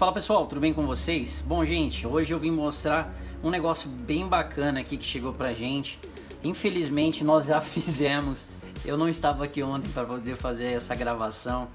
Fala pessoal, tudo bem com vocês? Bom, gente, hoje eu vim mostrar um negócio bem bacana aqui que chegou pra gente. Infelizmente nós já fizemos. Eu não estava aqui ontem para poder fazer essa gravação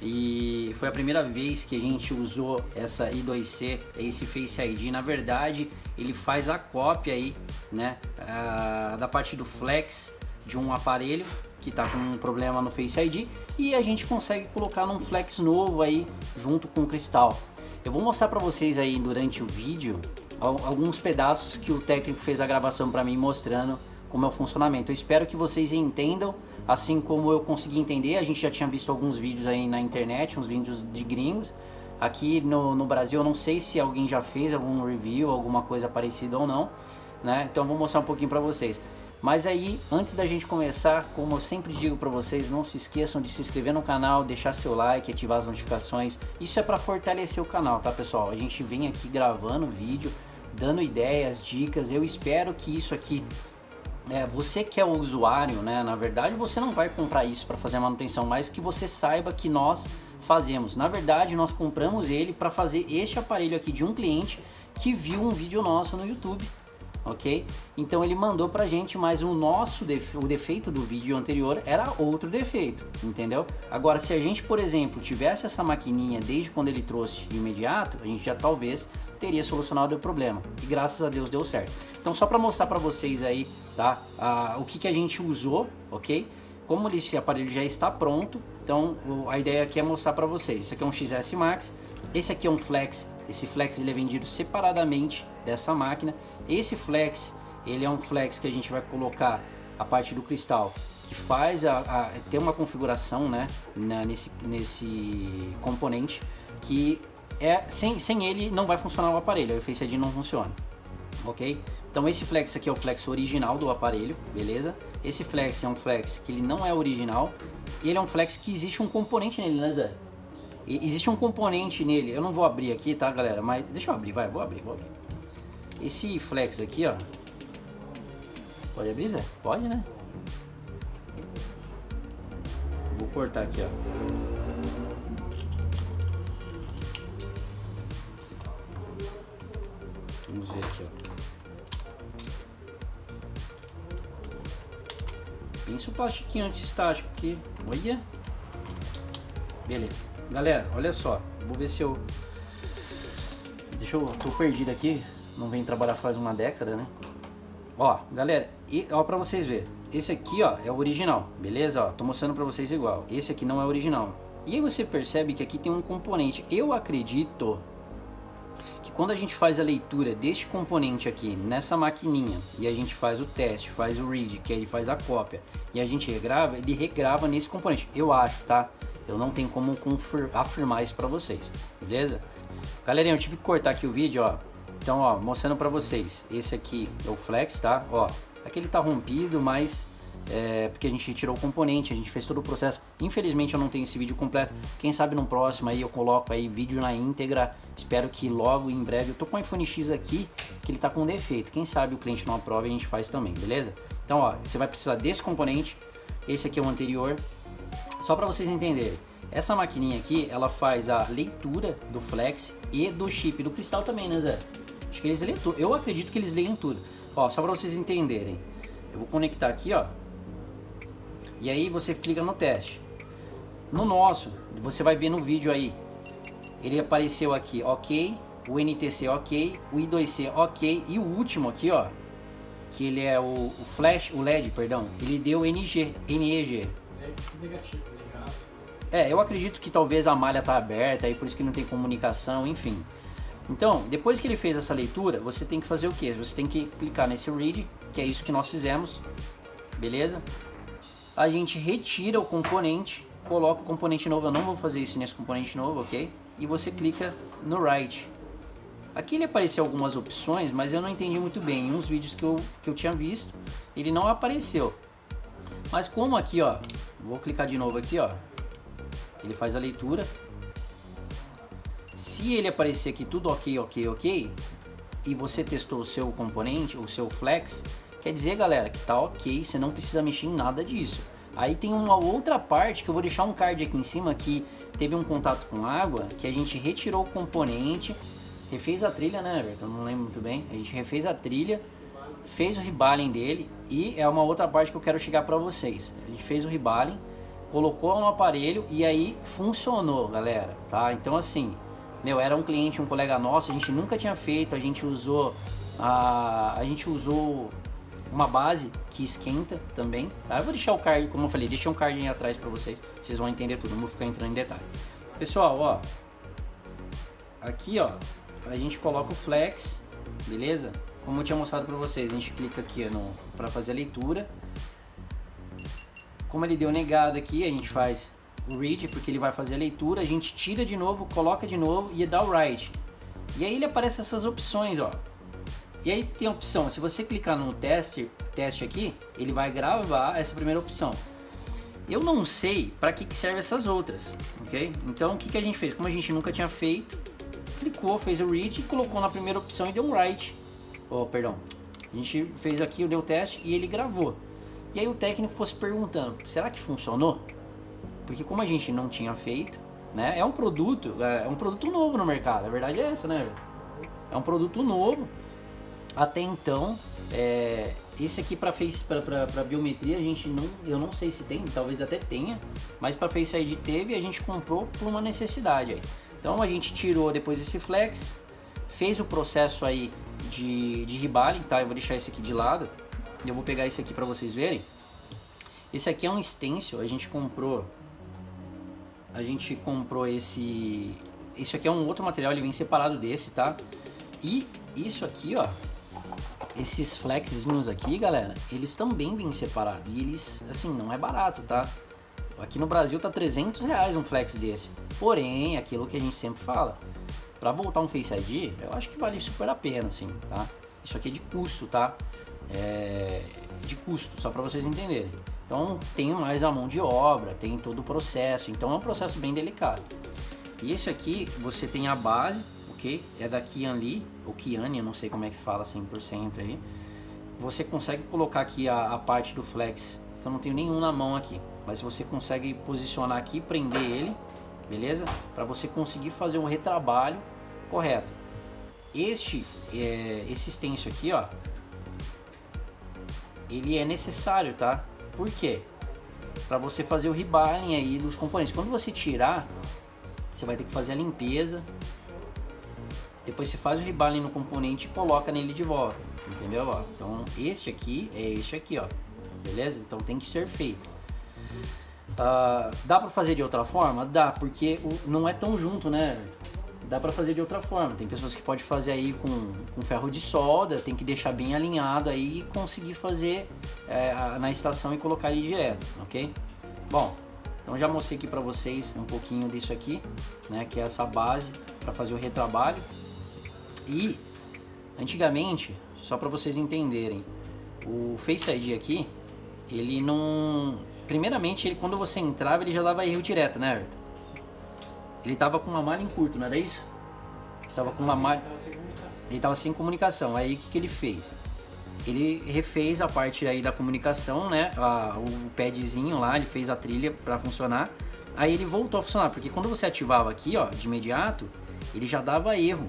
e foi a primeira vez que a gente usou essa I2C, esse Face ID. Na verdade, ele faz a cópia aí, né, da parte do Flex de um aparelho que está com um problema no Face ID e a gente consegue colocar num Flex novo aí junto com o cristal. Eu vou mostrar para vocês aí durante o vídeo alguns pedaços que o técnico fez a gravação para mim mostrando como é o funcionamento. Eu espero que vocês entendam, assim como eu consegui entender. A gente já tinha visto alguns vídeos aí na internet, uns vídeos de gringos. Aqui no, no Brasil eu não sei se alguém já fez algum review, alguma coisa parecida ou não, né? Então vou mostrar um pouquinho para vocês. Mas aí, antes da gente começar, como eu sempre digo para vocês, não se esqueçam de se inscrever no canal, deixar seu like, ativar as notificações. Isso é para fortalecer o canal, tá pessoal? A gente vem aqui gravando vídeo, dando ideias, dicas. Eu espero que isso aqui é, você que é o usuário, né? Na verdade, você não vai comprar isso para fazer a manutenção, mas que você saiba que nós fazemos. Na verdade, nós compramos ele para fazer este aparelho aqui de um cliente que viu um vídeo nosso no YouTube ok? Então ele mandou pra gente, mas o nosso defe o defeito do vídeo anterior era outro defeito, entendeu? Agora, se a gente, por exemplo, tivesse essa maquininha desde quando ele trouxe de imediato, a gente já talvez teria solucionado o problema. E graças a Deus deu certo. Então só para mostrar para vocês aí, tá? Ah, o que, que a gente usou, ok? Como esse aparelho já está pronto, então a ideia aqui é mostrar para vocês. Esse aqui é um XS Max, esse aqui é um Flex. Esse Flex ele é vendido separadamente dessa máquina. Esse Flex, ele é um Flex que a gente vai colocar a parte do cristal que faz a, a ter uma configuração né, na, nesse, nesse componente que é sem, sem ele não vai funcionar o aparelho, o Face ID não funciona, ok? Então esse flex aqui é o flex original do aparelho, beleza? Esse flex é um flex que ele não é original, ele é um flex que existe um componente nele, né Zé? E existe um componente nele, eu não vou abrir aqui, tá galera? Mas deixa eu abrir, vai, vou abrir, vou abrir. Esse flex aqui, ó. Pode abrir, Zé? Pode, né? Vou cortar aqui, ó. Vamos ver aqui, ó. Pensa o plastiquinho anti-estático aqui. Olha. Beleza. Galera, olha só. Vou ver se eu... Deixa eu... Tô perdido aqui não vem trabalhar faz uma década, né? Ó, galera, e, ó pra vocês verem. Esse aqui, ó, é o original, beleza? Ó, tô mostrando pra vocês igual. Esse aqui não é original. E aí você percebe que aqui tem um componente. Eu acredito que quando a gente faz a leitura deste componente aqui nessa maquininha e a gente faz o teste, faz o read, que ele faz a cópia e a gente regrava, ele regrava nesse componente. Eu acho, tá? Eu não tenho como afirmar isso pra vocês, beleza? Galerinha, eu tive que cortar aqui o vídeo, ó então, ó, mostrando para vocês, esse aqui é o flex, tá? Ó, aqui ele tá rompido, mas é, porque a gente retirou o componente, a gente fez todo o processo. Infelizmente eu não tenho esse vídeo completo. Quem sabe no próximo aí eu coloco aí vídeo na íntegra. Espero que logo em breve. Eu tô com o iPhone X aqui que ele tá com defeito. Quem sabe o cliente não aprova e a gente faz também, beleza? Então, ó, você vai precisar desse componente. Esse aqui é o anterior. Só para vocês entenderem. Essa maquininha aqui, ela faz a leitura do flex e do chip do cristal também, né, Zé? Acho que eles leem tudo. Eu acredito que eles leem tudo. Ó, só para vocês entenderem. Eu vou conectar aqui, ó. E aí você clica no teste. No nosso, você vai ver no vídeo aí. Ele apareceu aqui, ok. O NTC ok. O I2C ok. E o último aqui, ó. Que ele é o, o flash, o LED, perdão. Ele deu NG, NEG. É negativo, É, eu acredito que talvez a malha tá aberta, aí por isso que não tem comunicação, enfim. Então, depois que ele fez essa leitura, você tem que fazer o que? Você tem que clicar nesse read, que é isso que nós fizemos, beleza? A gente retira o componente, coloca o componente novo, eu não vou fazer isso nesse componente novo, ok? E você clica no write. Aqui ele apareceu algumas opções, mas eu não entendi muito bem. Em uns vídeos que eu, que eu tinha visto, ele não apareceu. Mas como aqui, ó, vou clicar de novo aqui, ó, ele faz a leitura, se ele aparecer aqui tudo ok, ok, ok, e você testou o seu componente, o seu flex, quer dizer, galera, que tá ok, você não precisa mexer em nada disso. Aí tem uma outra parte que eu vou deixar um card aqui em cima que teve um contato com água que a gente retirou o componente, refez a trilha, né, Everton? Não lembro muito bem. A gente refez a trilha, fez o rebaling dele e é uma outra parte que eu quero chegar para vocês. A gente fez o rebaling, colocou no aparelho e aí funcionou, galera, tá? Então assim, meu, era um cliente, um colega nosso, a gente nunca tinha feito, a gente usou a, a gente usou uma base que esquenta também. Tá? Eu vou deixar o card, como eu falei, deixa um card aí atrás para vocês, vocês vão entender tudo, não vou ficar entrando em detalhe. Pessoal, ó, aqui ó, a gente coloca o flex, beleza? Como eu tinha mostrado para vocês, a gente clica aqui para fazer a leitura. Como ele deu negado aqui, a gente faz o read, porque ele vai fazer a leitura, a gente tira de novo, coloca de novo e dá o write. E aí ele aparece essas opções, ó. E aí tem a opção, se você clicar no teste, teste aqui, ele vai gravar essa primeira opção. Eu não sei para que, que serve essas outras, ok? Então o que, que a gente fez? Como a gente nunca tinha feito, clicou, fez o read, colocou na primeira opção e deu um write. Oh, perdão. A gente fez aqui, deu o teste e ele gravou. E aí o técnico fosse perguntando, será que funcionou? Porque como a gente não tinha feito, né? É um produto, é um produto novo no mercado. A verdade é essa, né? É um produto novo até então, é, esse aqui para face para biometria a gente não, eu não sei se tem, talvez até tenha, mas para Face ID teve, a gente comprou por uma necessidade aí. Então a gente tirou depois esse flex, fez o processo aí de, de rebaling, tá? Eu vou deixar esse aqui de lado. Eu vou pegar esse aqui para vocês verem. Esse aqui é um stencil, a gente comprou a gente comprou esse isso aqui é um outro material, ele vem separado desse, tá? E isso aqui, ó, esses flexzinhos aqui, galera, eles também vêm separados. E eles, assim, não é barato, tá? Aqui no Brasil tá 300 reais um flex desse. Porém, aquilo que a gente sempre fala, para voltar um Face ID, eu acho que vale super a pena, assim, tá? Isso aqui é de custo, tá? É de custo, só para vocês entenderem. Então, tem mais a mão de obra, tem todo o processo. Então, é um processo bem delicado. E esse aqui, você tem a base, ok? É da Kian Lee, ou Kiane, eu não sei como é que fala 100% aí. Você consegue colocar aqui a, a, parte do flex, que eu não tenho nenhum na mão aqui. Mas você consegue posicionar aqui, prender ele, beleza? Para você conseguir fazer um retrabalho correto. Este, é, esse stencil aqui, ó, ele é necessário, tá? Por quê? Para você fazer o rebaling aí dos componentes. Quando você tirar, você vai ter que fazer a limpeza, depois você faz o rebaling no componente e coloca nele de volta, entendeu? Ó, então este aqui é este aqui, ó, beleza? Então tem que ser feito. Uh, dá para fazer de outra forma? Dá, porque o, não é tão junto, né? Dá para fazer de outra forma. Tem pessoas que pode fazer aí com, com ferro de solda, tem que deixar bem alinhado aí e conseguir fazer é, na estação e colocar ali direto, ok? Bom, então já mostrei aqui para vocês um pouquinho disso aqui, né? Que é essa base para fazer o retrabalho. E antigamente, só para vocês entenderem, o Face ID aqui, ele não. Primeiramente, ele, quando você entrava, ele já dava erro direto, né, Everton? Ele tava com uma malha em curto, não era isso? Estava com uma malha. Ele tava sem comunicação. Aí o que, que ele fez? Ele refez a parte aí da comunicação, né? A, o padzinho lá, ele fez a trilha para funcionar. Aí ele voltou a funcionar, porque quando você ativava aqui, ó, de imediato, ele já dava erro.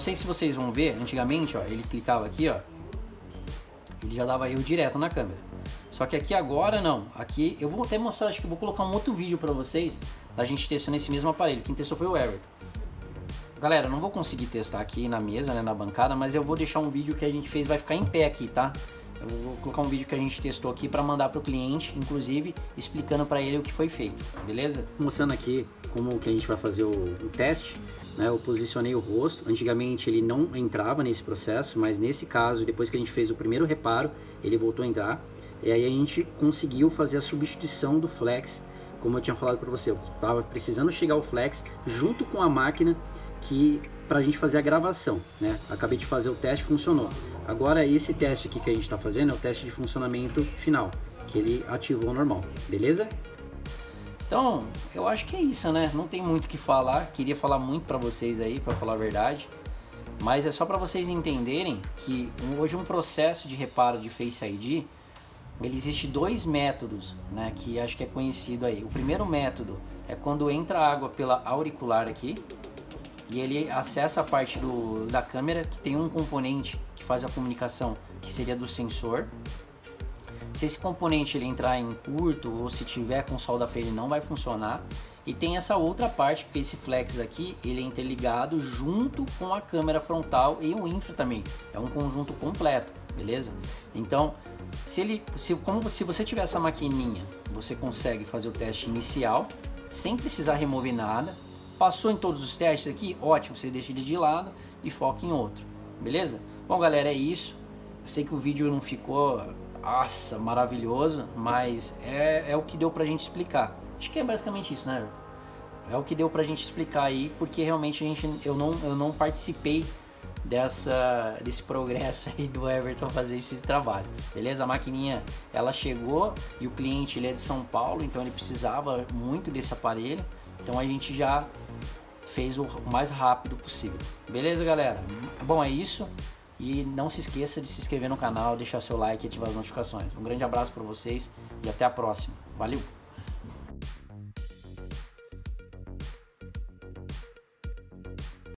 Não sei se vocês vão ver, antigamente, ó, ele clicava aqui, ó. Ele já dava erro direto na câmera. Só que aqui agora não. Aqui eu vou até mostrar, acho que vou colocar um outro vídeo para vocês da gente testando esse mesmo aparelho. Quem testou foi o Everton. Galera, não vou conseguir testar aqui na mesa, né, na bancada, mas eu vou deixar um vídeo que a gente fez, vai ficar em pé aqui, tá? Eu vou colocar um vídeo que a gente testou aqui para mandar para o cliente, inclusive explicando para ele o que foi feito, beleza? Mostrando aqui como que a gente vai fazer o, o teste. Né, eu posicionei o rosto. Antigamente ele não entrava nesse processo, mas nesse caso, depois que a gente fez o primeiro reparo, ele voltou a entrar. E aí a gente conseguiu fazer a substituição do flex, como eu tinha falado para você. Eu estava precisando chegar o flex junto com a máquina que para a gente fazer a gravação, né? Acabei de fazer o teste, funcionou. Agora esse teste aqui que a gente está fazendo é o teste de funcionamento final, que ele ativou normal, beleza? Então, eu acho que é isso, né? Não tem muito o que falar. Queria falar muito para vocês aí, para falar a verdade. Mas é só para vocês entenderem que hoje um processo de reparo de Face ID, ele existe dois métodos, né, que acho que é conhecido aí. O primeiro método é quando entra água pela auricular aqui, e ele acessa a parte do, da câmera que tem um componente que faz a comunicação, que seria do sensor, se esse componente ele entrar em curto ou se tiver com solda feia ele não vai funcionar. E tem essa outra parte que esse flex aqui ele é interligado junto com a câmera frontal e o infra também. É um conjunto completo, beleza? Então, se ele, se como se você tiver essa maquininha, você consegue fazer o teste inicial sem precisar remover nada. Passou em todos os testes aqui, ótimo, você deixa ele de lado e foca em outro, beleza? Bom, galera, é isso. sei que o vídeo não ficou nossa, maravilhoso, mas é, é o que deu pra gente explicar. Acho que é basicamente isso, né? É o que deu pra gente explicar aí, porque realmente a gente, eu, não, eu não participei dessa, desse progresso aí do Everton fazer esse trabalho. Beleza? A maquininha, ela chegou e o cliente ele é de São Paulo, então ele precisava muito desse aparelho. Então a gente já fez o mais rápido possível. Beleza, galera? Bom, é isso. E não se esqueça de se inscrever no canal, deixar seu like e ativar as notificações. Um grande abraço para vocês e até a próxima. Valeu!